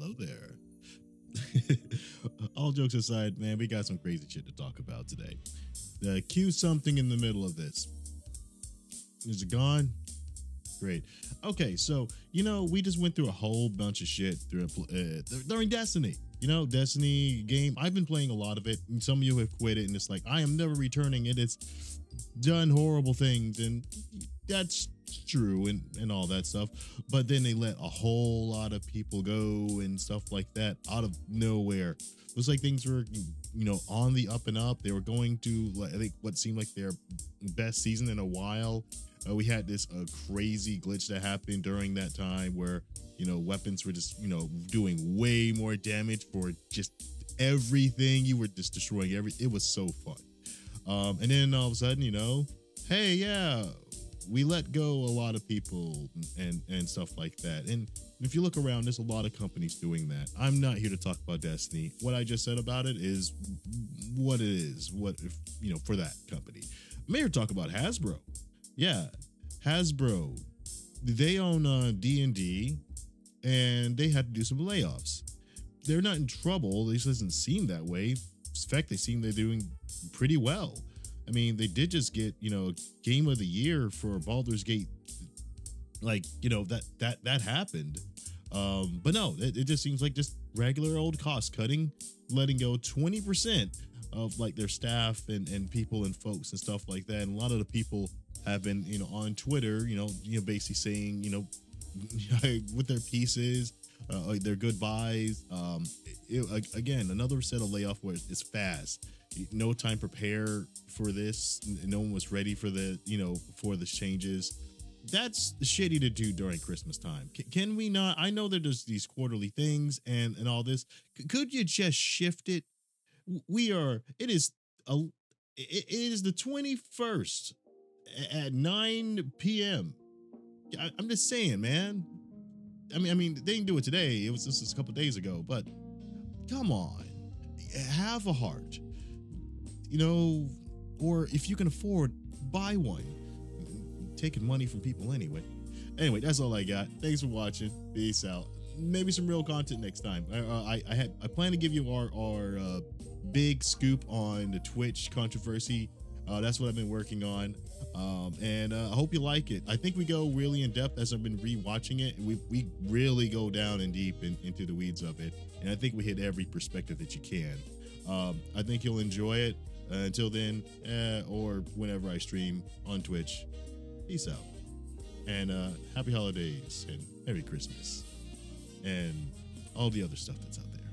hello there. All jokes aside, man, we got some crazy shit to talk about today. Uh, cue something in the middle of this. Is it gone? Great. Okay, so you know we just went through a whole bunch of shit through uh, during Destiny. You know, Destiny game. I've been playing a lot of it, and some of you have quit it, and it's like I am never returning it. It's done horrible things, and that's true and and all that stuff but then they let a whole lot of people go and stuff like that out of nowhere. It was like things were you know on the up and up. They were going to i think what seemed like their best season in a while. Uh, we had this uh, crazy glitch that happened during that time where you know weapons were just you know doing way more damage for just everything. You were just destroying every it was so fun. Um and then all of a sudden you know hey yeah we let go a lot of people and and stuff like that. And if you look around, there's a lot of companies doing that. I'm not here to talk about Destiny. What I just said about it is what it is. What if you know for that company? I'm here to talk about Hasbro. Yeah, Hasbro. They own uh, D and D, and they had to do some layoffs. They're not in trouble. This doesn't seem that way. In fact, they seem they're doing pretty well. I mean, they did just get, you know, game of the year for Baldur's Gate. Like, you know, that that that happened. Um, but no, it, it just seems like just regular old cost cutting, letting go 20% of like their staff and, and people and folks and stuff like that. And a lot of the people have been, you know, on Twitter, you know, you know, basically saying, you know, with their pieces, uh, their goodbyes. Um, it, again, another set of layoff where it's fast no time prepare for this. No one was ready for the, you know, for the changes. That's shitty to do during Christmas time. Can we not? I know that there's these quarterly things and and all this. C- could you just shift it? We are. It is a. It is the 21st at 9 p.m. I, I'm just saying, man. I mean, I mean, they didn't do it today. It was just a couple days ago, but come on, have a heart you know, or if you can afford, buy one. Taking money from people anyway. Anyway, that's all I got. Thanks for watching. Peace out. Maybe some real content next time. I, uh, I, I had I plan to give you our our uh, big scoop on the Twitch controversy. Uh, that's what I've been working on, um, and uh, I hope you like it. I think we go really in depth as I've been rewatching it. We we really go down and deep in, into the weeds of it, and I think we hit every perspective that you can. Um, I think you'll enjoy it. Uh, until then, uh, or whenever I stream on Twitch, peace out. And uh, happy holidays and Merry Christmas and all the other stuff that's out there.